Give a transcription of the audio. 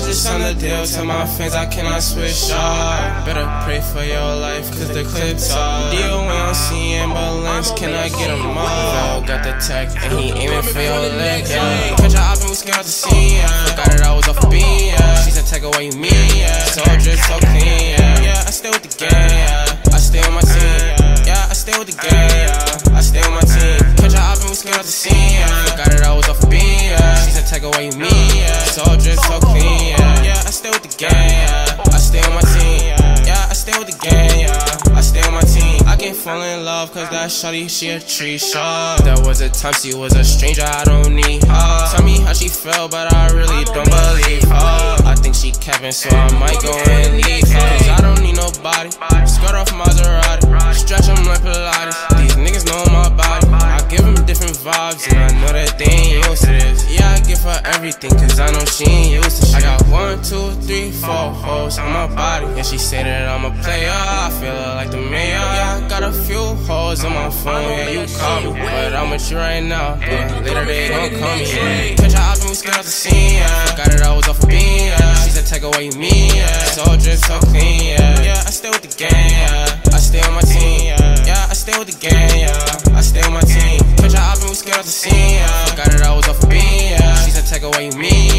just signed the deal. Tell my fans I cannot switch up. Better pray for your life, cause the clip's up. Deal when I'm seeing ambulance, can I get him up? Got the tech, and he aiming for your leg. Yeah. Catch a op and we out the scene. Yeah. Forgot it, I was off a beam. Yeah. She said, take away oh, you mean. Yeah. So drip, so clean. Yeah. yeah. I stay with the gang. Yeah. I stay on my team. Yeah. I stay with the gang. Yeah. I stay on my team. Catch a op and we out the scene. Yeah. Forgot it, I was off a beam. Yeah. She said, take away oh, you mean. Yeah. Fall in love cause that shawty, she a tree shot. There was a time she was a stranger, I don't need her. Tell me how she felt, but I really don't believe her. I think she Kevin, so I might go and leave her. Cause I don't need nobody. Skirt off Maserati, vibes and I know that they ain't used to this Yeah, I give her everything cause I know she ain't used to shit. I got one, two, three, four hoes on my body. And she say that I'm a player, I feel like the mayor. Yeah, I got a few hoes on my phone, yeah, you call me. But I'm with you right now, but later they gon' call me. Catch her out and we scared off the scene, yeah. Got it, I was off a bean, yeah. She said take away you mean, yeah. So drip, so clean, yeah. Yeah, I stay with the gang. yeah. I stay on my team, yeah. Yeah, I stay with the gang out to see. Got it always off of me, yeah. She said, take away you mean,